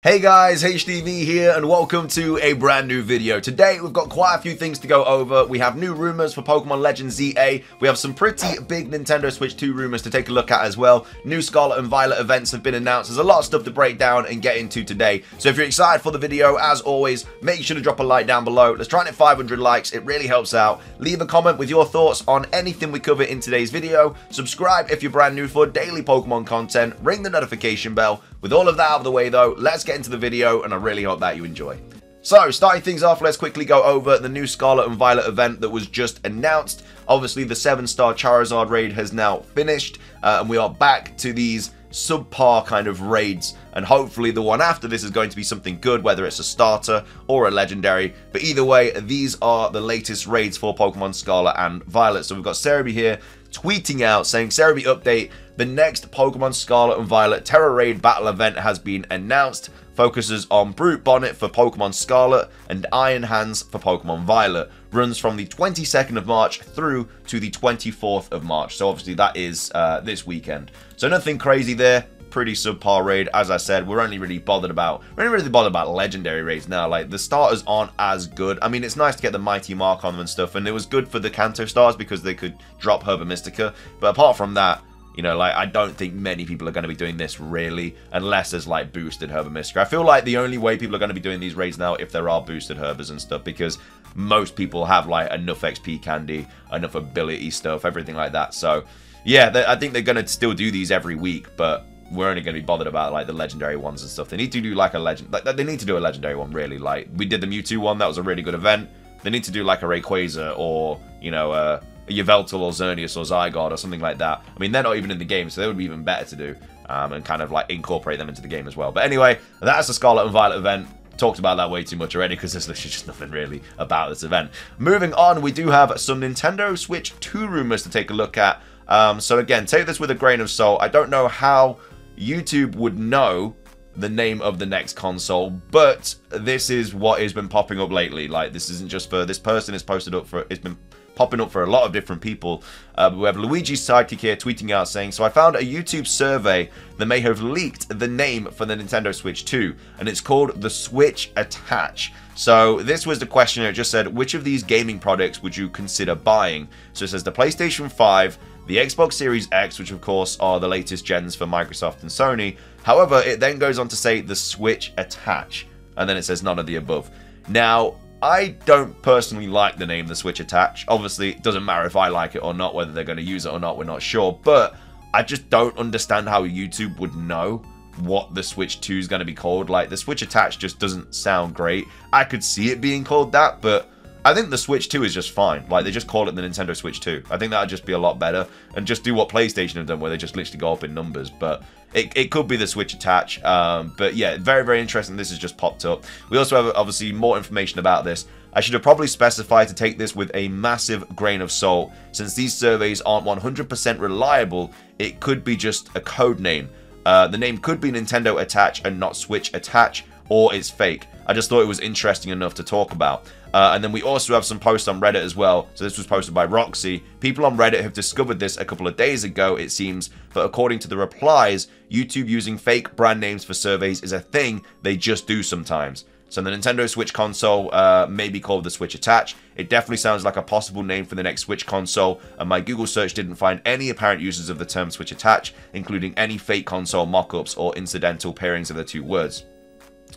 Hey guys, HDvee here and welcome to a brand new video. Today we've got quite a few things to go over. We have new rumors for Pokemon Legends ZA. We have some pretty big Nintendo Switch 2 rumors to take a look at as well. New Scarlet and Violet events have been announced. There's a lot of stuff to break down and get into today. So if you're excited for the video, as always, make sure to drop a like down below. Let's try and hit 500 likes. It really helps out. Leave a comment with your thoughts on anything we cover in today's video. Subscribe if you're brand new for daily Pokemon content. Ring the notification bell. With all of that out of the way though, let's get into the video and I really hope that you enjoy. So, starting things off, let's quickly go over the new Scarlet and Violet event that was just announced. Obviously, the 7-star Charizard raid has now finished, uh, and we are back to these subpar kind of raids and hopefully the one after this is going to be something good whether it's a starter or a legendary but either way these are the latest raids for Pokemon Scarlet and Violet so we've got Serebii here tweeting out saying Serebii update the next Pokemon Scarlet and Violet Tera Raid battle event has been announced focuses on Brute Bonnet for Pokemon Scarlet and Iron Hands for Pokemon Violet. Runs from the 22nd of March through to the 24th of March. So obviously that is uh, this weekend. So nothing crazy there. Pretty subpar raid. As I said, we're only really bothered about we're only really bothered about legendary raids now. Like the starters aren't as good. I mean, it's nice to get the mighty mark on them and stuff, and it was good for the Kanto stars because they could drop Herba Mystica. But apart from that, you know, like, I don't think many people are going to be doing this, really, unless there's, like, boosted Herba I feel like the only way people are going to be doing these raids now if there are boosted Herbers and stuff, because most people have, like, enough XP candy, enough ability stuff, everything like that. So, yeah, I think they're going to still do these every week, but we're only going to be bothered about like the legendary ones and stuff. They need to do like a legend, like they need to do a legendary one really. Like we did the Mewtwo one, that was a really good event. They need to do like a Rayquaza or you know uh, Yveltal or Xerneas or Zygarde or something like that. I mean, they're not even in the game, so they would be even better to do um, and kind of like incorporate them into the game as well. But anyway, that's the Scarlet and Violet event talked about that way too much already because there's literally just nothing really about this event. Moving on, we do have some Nintendo Switch 2 rumors to take a look at. Um, so again, take this with a grain of salt. I don't know how YouTube would know the name of the next console, but this is what has been popping up lately. Like, this isn't just for this person is posted up for, it's been popping up for a lot of different people. Uh, we have Luigi's sidekick here tweeting out saying, So I found a YouTube survey that may have leaked the name for the Nintendo Switch 2, and it's called the Switch Attach. So this was the question. It just said, which of these gaming products would you consider buying? So it says the PlayStation 5, the Xbox Series X, which of course are the latest gens for Microsoft and Sony. However, it then goes on to say the Switch Attach, and then it says none of the above. Now, I don't personally like the name the Switch Attach. Obviously, it doesn't matter if I like it or not, whether they're going to use it or not, we're not sure. But I just don't understand how YouTube would know what the Switch 2 is going to be called. Like, the Switch Attach just doesn't sound great. I could see it being called that, but I think the Switch 2 is just fine. Like, they just call it the Nintendo Switch 2. I think that would just be a lot better. And just do what PlayStation have done, where they just literally go up in numbers. But it, it could be the Switch attach. Um, but yeah, very, very interesting. This has just popped up. We also have, obviously, more information about this. I should have probably specified to take this with a massive grain of salt. Since these surveys aren't 100% reliable, it could be just a code name. Uh, the name could be Nintendo Attach and not Switch Attach, or it's fake. I just thought it was interesting enough to talk about. Uh, and then we also have some posts on Reddit as well. So this was posted by Roxy. People on Reddit have discovered this a couple of days ago, it seems. But according to the replies, YouTube using fake brand names for surveys is a thing they just do sometimes. So the Nintendo Switch console uh, may be called the Switch Attach. It definitely sounds like a possible name for the next Switch console, and my Google search didn't find any apparent uses of the term Switch Attach, including any fake console mock-ups or incidental pairings of the two words.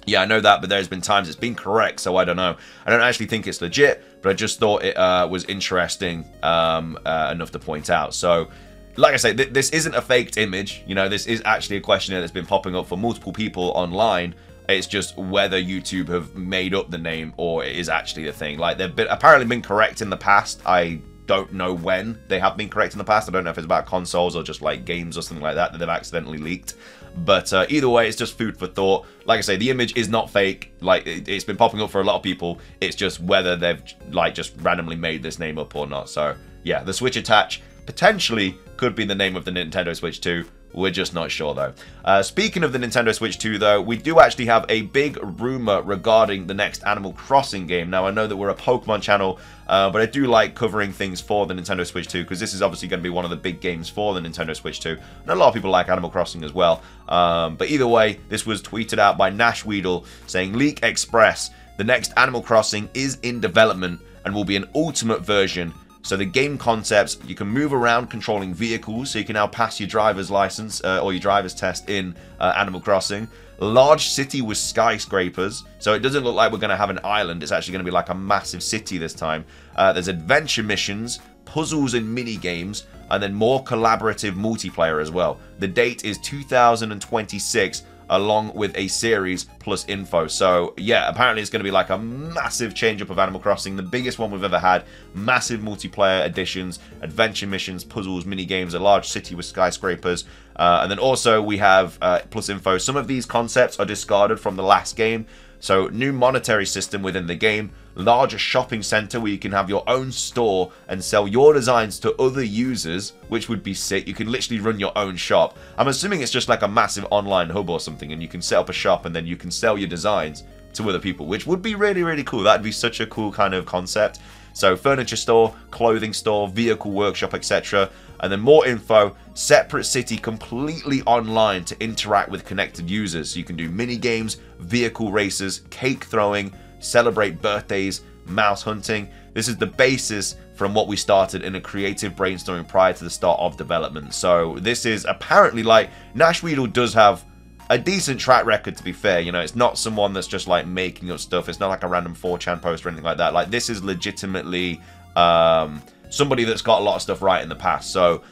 Yeah, I know that, but there's been times it's been correct, so I don't know. I don't actually think it's legit, but I just thought it uh, was interesting um, uh, enough to point out. So, like I say, th this isn't a faked image. You know, this is actually a question that's been popping up for multiple people online. It's just whether YouTube have made up the name or it is actually a thing. Like, they've been, apparently been correct in the past. I don't know when they have been correct in the past. I don't know if it's about consoles or just like games or something like that that they've accidentally leaked. But uh, either way, it's just food for thought. Like I say, the image is not fake. Like it, has been popping up for a lot of people. It's just whether they've like just randomly made this name up or not. So yeah, the Switch Attach potentially could be the name of the Nintendo Switch 2. We're just not sure though. Uh, speaking of the Nintendo Switch 2 though, we do actually have a big rumor regarding the next Animal Crossing game. Now I know that we're a Pokemon channel, uh, but I do like covering things for the Nintendo Switch 2 because this is obviously going to be one of the big games for the Nintendo Switch 2. And a lot of people like Animal Crossing as well. Um, but either way, this was tweeted out by Nash Weedle saying Leak Express, the next Animal Crossing is in development and will be an ultimate version so the game concepts, you can move around controlling vehicles, so you can now pass your driver's license uh, or your driver's test in uh, Animal Crossing. Large city with skyscrapers, so it doesn't look like we're going to have an island. It's actually going to be like a massive city this time. Uh, there's adventure missions, puzzles and mini games, and then more collaborative multiplayer as well. The date is 2026 along with a series plus info. So yeah, apparently it's going to be like a massive change up of Animal Crossing, the biggest one we've ever had. Massive multiplayer additions, adventure missions, puzzles, mini games, a large city with skyscrapers. Uh, and then also we have uh, plus info. Some of these concepts are discarded from the last game. So new monetary system within the game, larger shopping center where you can have your own store and sell your designs to other users, which would be sick. You can literally run your own shop. I'm assuming it's just like a massive online hub or something and you can set up a shop and then you can sell your designs to other people, which would be really, really cool. That'd be such a cool kind of concept. So furniture store, clothing store, vehicle workshop, etc. And then more info, separate city completely online to interact with connected users. So you can do mini games, vehicle races, cake throwing, celebrate birthdays, mouse hunting. This is the basis from what we started in a creative brainstorming prior to the start of development. So this is apparently like Nash Weedle does have a decent track record to be fair. You know, it's not someone that's just like making up stuff. It's not like a random 4chan post or anything like that. Like this is legitimately um, somebody that's got a lot of stuff right in the past. So,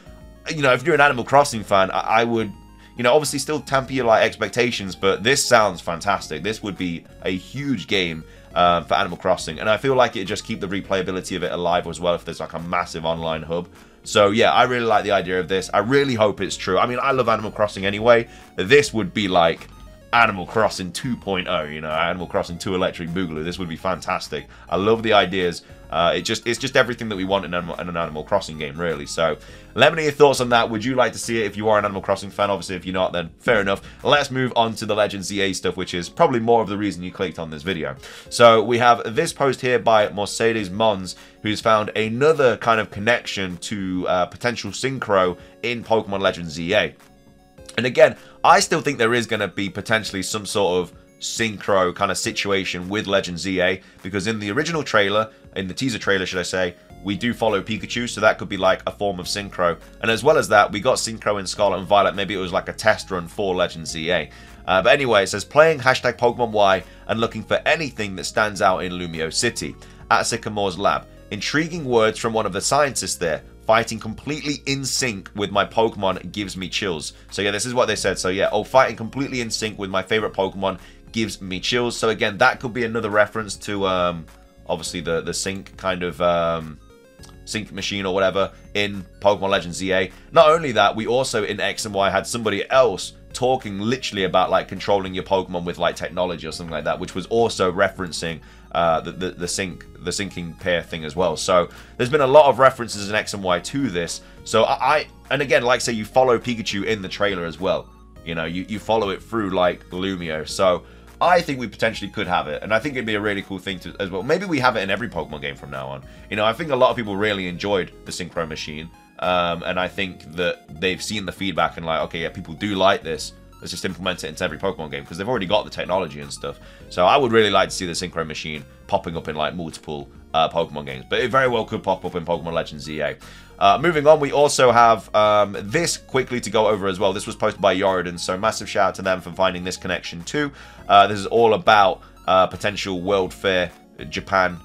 you know, if you're an Animal Crossing fan, I, I would, you know, obviously still temper your like expectations, but this sounds fantastic. This would be a huge game uh, for Animal Crossing, and I feel like it just keep the replayability of it alive as well if there's like a massive online hub. So yeah, I really like the idea of this. I really hope it's true. I mean, I love Animal Crossing anyway. This would be like Animal Crossing 2.0, you know, Animal Crossing 2 Electric Boogaloo. This would be fantastic. I love the ideas. Uh, it just it's just everything that we want in, in, an Animal Crossing game, really. So, let me know your thoughts on that. Would you like to see it if you are an Animal Crossing fan? Obviously, if you're not, then fair enough. Let's move on to the Legend ZA stuff, which is probably more of the reason you clicked on this video. So, we have this post here by Mercedes Mons, who's found another kind of connection to uh, potential synchro in Pokemon Legends ZA. And again, I still think there is going to be potentially some sort of synchro kind of situation with Legend ZA because in the original trailer, in the teaser trailer, should I say, we do follow Pikachu, so that could be like a form of synchro. And as well as that, we got synchro in Scarlet and Violet. Maybe it was like a test run for Legend ZA. Uh, but anyway, it says playing hashtag Pokemon Y and looking for anything that stands out in Lumiose City at Sycamore's lab. Intriguing words from one of the scientists there. Fighting completely in sync with my Pokemon gives me chills. So yeah, this is what they said. So yeah, oh, fighting completely in sync with my favorite Pokemon gives me chills. So again, that could be another reference to um, obviously the the sync kind of um, sync machine or whatever in Pokemon Legends ZA. Not only that, we also in X and Y had somebody else talking literally about like controlling your Pokemon with like technology or something like that, which was also referencing uh, the, the, the sync the syncing pair thing as well. So there's been a lot of references in X and Y to this. So I, I and again, like say you follow Pikachu in the trailer as well. You know, you, you follow it through like Lumiose. So I think we potentially could have it, and I think it'd be a really cool thing to as well. Maybe we have it in every Pokemon game from now on. You know, I think a lot of people really enjoyed the Synchro Machine, um, and I think that they've seen the feedback and like, okay, yeah, people do like this. Let's just implement it into every Pokemon game because they've already got the technology and stuff. So I would really like to see the Synchro Machine popping up in like multiple uh, Pokemon games, but it very well could pop up in Pokemon Legends ZA. Uh, moving on, we also have um, this quickly to go over as well. This was posted by Yorodon, so massive shout out to them for finding this connection too. Uh, this is all about uh, potential World Fair, Japan,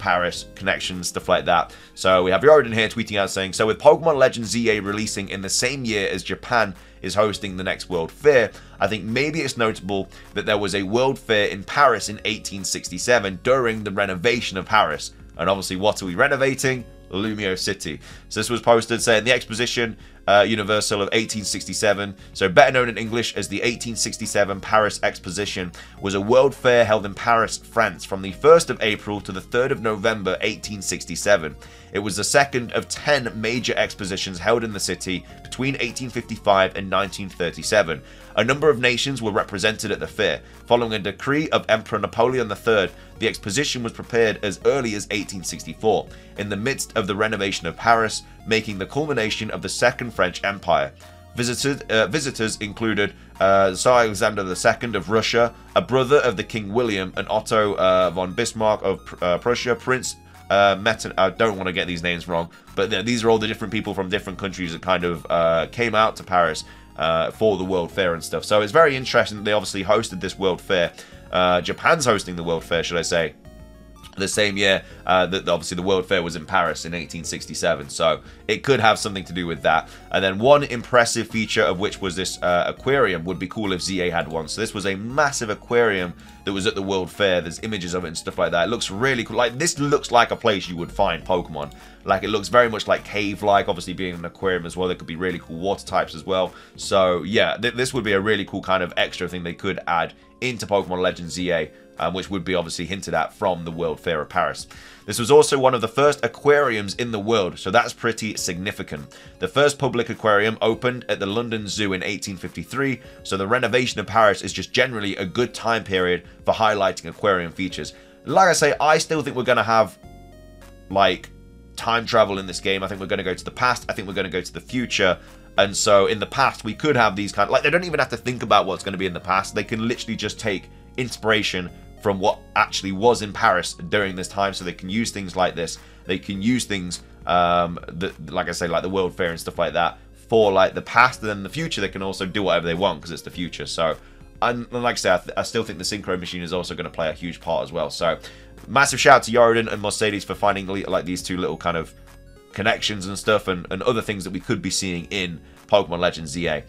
Paris connections, stuff like that. So we have Yorodon here tweeting out saying, So with Pokemon Legends ZA releasing in the same year as Japan is hosting the next World Fair, I think maybe it's notable that there was a World Fair in Paris in 1867 during the renovation of Paris. And obviously, what are we renovating? Lumio City. So this was posted saying the exposition uh, Universal of 1867, so better known in English as the 1867 Paris Exposition, was a world fair held in Paris, France from the 1st of April to the 3rd of November 1867. It was the second of 10 major expositions held in the city between 1855 and 1937. A number of nations were represented at the fair. Following a decree of Emperor Napoleon III, the exposition was prepared as early as 1864, in the midst of the renovation of Paris, making the culmination of the Second French Empire. Visitors, uh, visitors included uh, Tsar Alexander II of Russia, a brother of the King William, and Otto uh, von Bismarck of uh, Prussia, Prince uh, Metten, I don't want to get these names wrong, but these are all the different people from different countries that kind of uh, came out to Paris uh, for the World Fair and stuff. So it's very interesting that they obviously hosted this World Fair. Japan's hosting the World Fair, should I say, the same year uh, that obviously the World Fair was in Paris in 1867. So it could have something to do with that. And then one impressive feature of which was this uh, aquarium would be cool if ZA had one. So this was a massive aquarium that was at the World Fair. There's images of it and stuff like that. It looks really cool. Like this looks like a place you would find Pokemon. Like it looks very much like cave-like, obviously being an aquarium as well. There could be really cool water types as well. So yeah, th this would be a really cool kind of extra thing they could add into Pokemon Legends ZA um, which would be obviously hinted at from the World Fair of Paris. This was also one of the first aquariums in the world, so that's pretty significant. The first public aquarium opened at the London Zoo in 1853, so the renovation of Paris is just generally a good time period for highlighting aquarium features. Like I say, I still think we're going to have, like, time travel in this game. I think we're going to go to the past. I think we're going to go to the future. And so in the past, we could have these kind of, like, they don't even have to think about what's going to be in the past. They can literally just take inspiration from what actually was in Paris during this time, so they can use things like this. They can use things, um, that, like I say, like the World Fair and stuff like that, for like the past, and then the future they can also do whatever they want because it's the future. So, and like I said, I, I still think the Synchro Machine is also going to play a huge part as well. So, massive shout out to Yorodon and Mercedes for finding like these two little kind of connections and stuff, and, and other things that we could be seeing in Pokemon Legends ZA.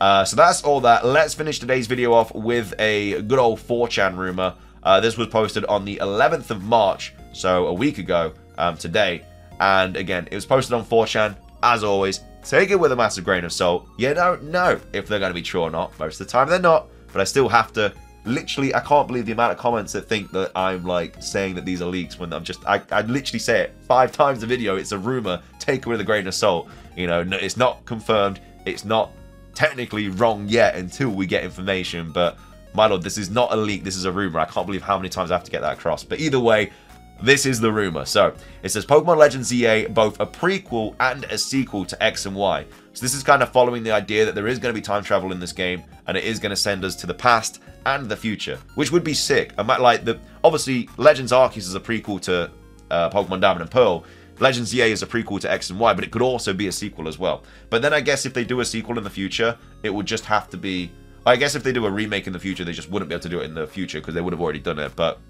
Uh, so that's all that. Let's finish today's video off with a good old 4chan rumor. Uh, this was posted on the 11th of March, so a week ago um, today. And again, it was posted on 4chan. As always, take it with a massive grain of salt. You don't know if they're going to be true or not. Most of the time they're not, but I still have to literally, I can't believe the amount of comments that think that I'm like saying that these are leaks when I'm just, I, I literally say it five times a video. It's a rumor. Take it with a grain of salt. You know, it's not confirmed. It's not technically wrong yet until we get information, but my lord, this is not a leak, this is a rumor. I can't believe how many times I have to get that across. But either way, this is the rumor. So, it says Pokemon Legends ZA, both a prequel and a sequel to X and Y. So this is kind of following the idea that there is going to be time travel in this game, and it is going to send us to the past and the future, which would be sick. I might like the obviously Legends Arceus is a prequel to uh, Pokemon Diamond and Pearl. Legends ZA is a prequel to X and Y, but it could also be a sequel as well. But then I guess if they do a sequel in the future, it would just have to be I guess if they do a remake in the future, they just wouldn't be able to do it in the future because they would have already done it. But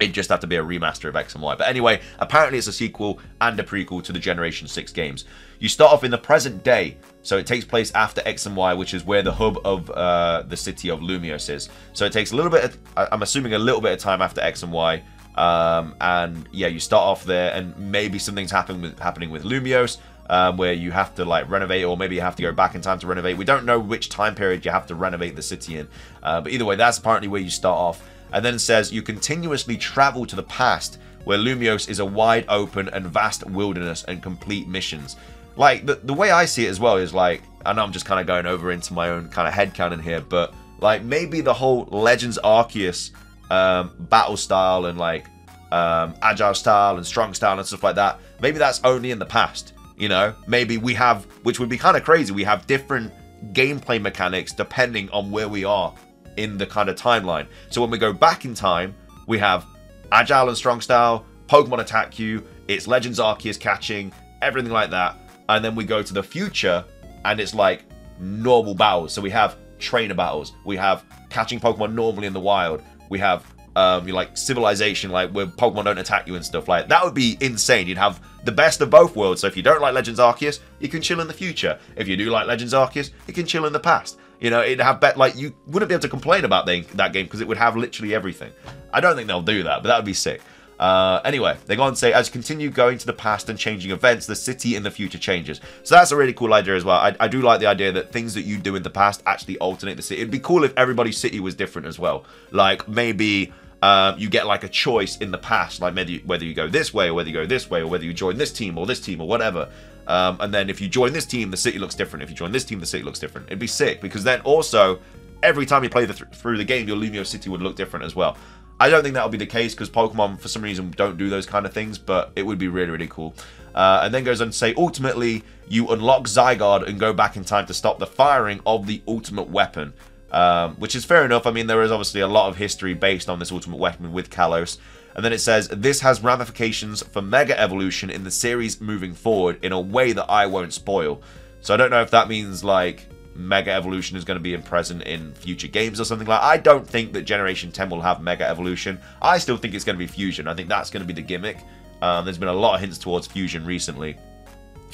it just had to be a remaster of X and Y. But anyway, apparently it's a sequel and a prequel to the Generation 6 games. You start off in the present day, so it takes place after X and Y, which is where the hub of uh, the city of Lumiose is. So it takes a little bit, of, I'm assuming a little bit of time after X and Y. Um, and yeah, you start off there, and maybe something's happening with, happening with Lumiose um, where you have to like renovate or maybe you have to go back in time to renovate. We don't know which time period you have to renovate the city in. Uh, but either way, that's apparently where you start off. And then says you continuously travel to the past where Lumiose is a wide open and vast wilderness and complete missions. Like, the, the way I see it as well is like, I know I'm just kind of going over into my own kind of head canon here, but like maybe the whole Legends Arceus um, battle style and like um, agile style and strong style and stuff like that, maybe that's only in the past. You know, maybe we have, which would be kind of crazy, we have different gameplay mechanics depending on where we are in the kind of timeline. So when we go back in time, we have Agile and Strong Style, Pokemon attack you, it's Legends Arceus catching, everything like that. And then we go to the future and it's like normal battles. So we have trainer battles, we have catching Pokemon normally in the wild, we have um, you like civilization, like where Pokemon don't attack you and stuff like that. would be insane. You'd have the best of both worlds. So if you don't like Legends Arceus, you can chill in the future. If you do like Legends Arceus, you can chill in the past. You know, it'd have bet like you wouldn't be able to complain about the, that game because it would have literally everything. I don't think they'll do that, but that would be sick. Uh, anyway, they go on to say, as you continue going to the past and changing events, the city in the future changes. So that's a really cool idea as well. I, I do like the idea that things that you do in the past actually alternate the city. It'd be cool if everybody's city was different as well. Like maybe um, you get like a choice in the past, like maybe whether you go this way or whether you go this way or whether you join this team or this team or whatever. Um, and then if you join this team, the city looks different. If you join this team, the city looks different. It'd be sick because then also every time you play the th through the game, your Lumiose city would look different as well. I don't think that'll be the case because Pokemon, for some reason, don't do those kind of things, but it would be really, really cool. Uh, and then goes on to say, ultimately, you unlock Zygarde and go back in time to stop the firing of the ultimate weapon. Um, which is fair enough. I mean, there is obviously a lot of history based on this ultimate weapon with Kalos. And then it says, this has ramifications for Mega Evolution in the series moving forward in a way that I won't spoil. So I don't know if that means, like, Mega Evolution is going to be present in future games or something like I don't think that Generation 10 will have Mega Evolution. I still think it's going to be Fusion. I think that's going to be the gimmick. Um, there's been a lot of hints towards Fusion recently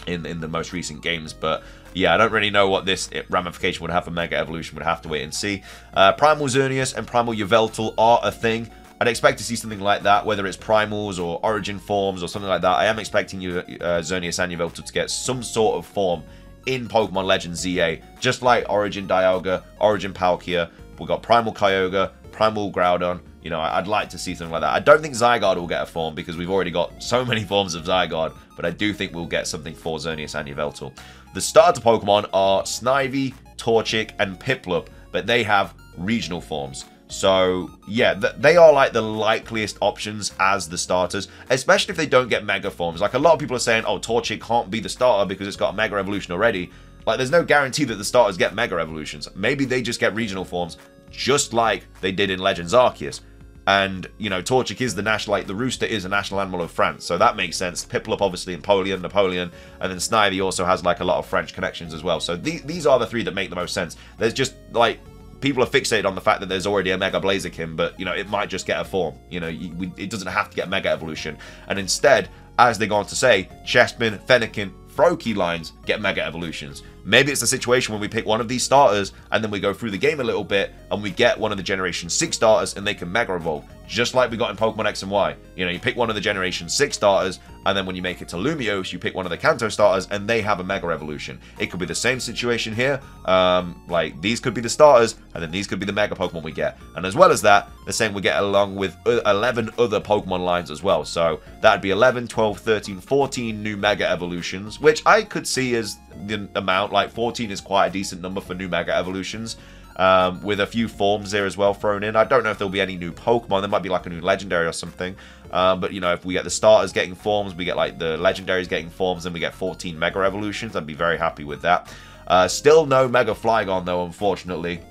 in, in the most recent games, but yeah, I don't really know what this ramification would have for Mega Evolution. Would have to wait and see. Uh, Primal Xerneas and Primal Yveltal are a thing. I'd expect to see something like that, whether it's primals or origin forms or something like that. I am expecting you, uh, Xerneas and Yveltal to get some sort of form in Pokemon Legends ZA, just like Origin Dialga, Origin Palkia. We've got Primal Kyogre, Primal Groudon. You know, I'd like to see something like that. I don't think Zygarde will get a form because we've already got so many forms of Zygarde, but I do think we'll get something for Xerneas and Yveltal. The starter Pokemon are Snivy, Torchic, and Piplup, but they have regional forms. So, yeah, th they are like the likeliest options as the starters, especially if they don't get Mega Forms. Like, a lot of people are saying, oh, Torchic can't be the starter because it's got a Mega Evolution already. Like, there's no guarantee that the starters get Mega Evolutions. Maybe they just get regional forms, just like they did in Legends Arceus. And, you know, Torchic is the national, like, the rooster is a national animal of France, so that makes sense. Piplup, obviously, in Napoleon, Napoleon, and then Snivy also has, like, a lot of French connections as well. So these, are the three that make the most sense. There's just, like, people are fixated on the fact that there's already a Mega Blaziken, but, you know, it might just get a form. You know, you, we, it doesn't have to get Mega Evolution. And instead, as they go on to say, Chespin, Fennekin, Froakie lines get Mega Evolutions. Maybe it's a situation when we pick one of these starters and then we go through the game a little bit and we get one of the Generation 6 starters and they can Mega Evolve. Just like we got in Pokemon X and Y. You know, you pick one of the Generation 6 starters and then when you make it to Lumiose, you pick one of the Kanto starters and they have a Mega Evolution. It could be the same situation here. Um, like, these could be the starters and then these could be the Mega Pokemon we get. And as well as that, the same we get along with 11 other Pokemon lines as well. So that'd be 11, 12, 13, 14 new Mega Evolutions, which I could see as the amount. Like 14 is quite a decent number for new Mega Evolutions. Um, with a few forms there as well thrown in. I don't know if there'll be any new Pokemon. There might be like a new Legendary or something. Um, but, you know, if we get the starters getting forms, we get like the Legendaries getting forms, and we get 14 Mega Evolutions, I'd be very happy with that. Uh, still no Mega Flygon, though, unfortunately.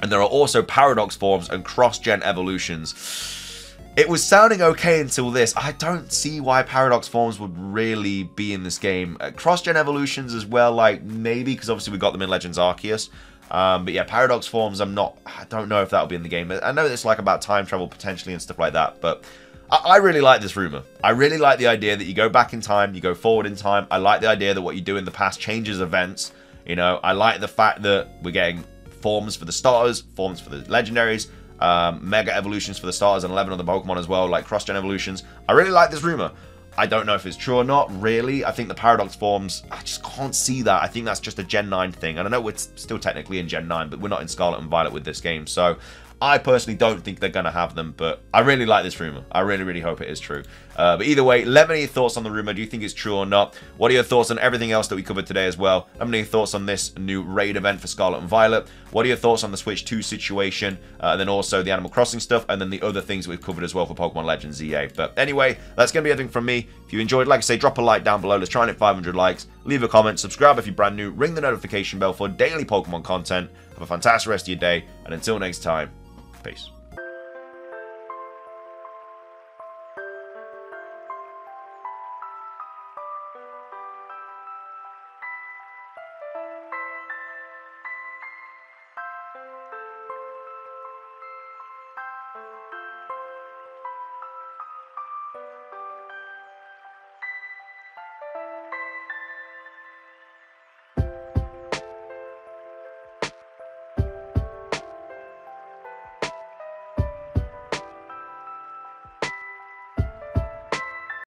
And there are also Paradox forms and cross-gen evolutions. It was sounding okay until this. I don't see why Paradox forms would really be in this game. Uh, Cross-gen evolutions as well, like maybe because obviously we got them in Legends Arceus. Um, but yeah, Paradox forms, I'm not, I don't know if that'll be in the game. I know it's like about time travel potentially and stuff like that, but I, I really like this rumor. I really like the idea that you go back in time, you go forward in time. I like the idea that what you do in the past changes events. You know, I like the fact that we're getting forms for the starters, forms for the legendaries, um, Mega Evolutions for the starters and 11 other Pokemon as well, like cross-gen evolutions. I really like this rumor. I don't know if it's true or not, really. I think the Paradox forms, I just can't see that. I think that's just a Gen 9 thing. And I know we're still technically in Gen 9, but we're not in Scarlet and Violet with this game. So I personally don't think they're going to have them, but I really like this rumor. I really, really hope it is true. Uh, but either way, let me know your thoughts on the rumor. Do you think it's true or not? What are your thoughts on everything else that we covered today as well? Let me know your thoughts on this new raid event for Scarlet and Violet. What are your thoughts on the Switch 2 situation? Uh, and then also the Animal Crossing stuff, and then the other things we've covered as well for Pokemon Legends ZA. But anyway, that's going to be everything from me. If you enjoyed, like I say, drop a like down below. Let's try and hit 500 likes. Leave a comment, subscribe if you're brand new, ring the notification bell for daily Pokemon content. Have a fantastic rest of your day, and until next time, peace.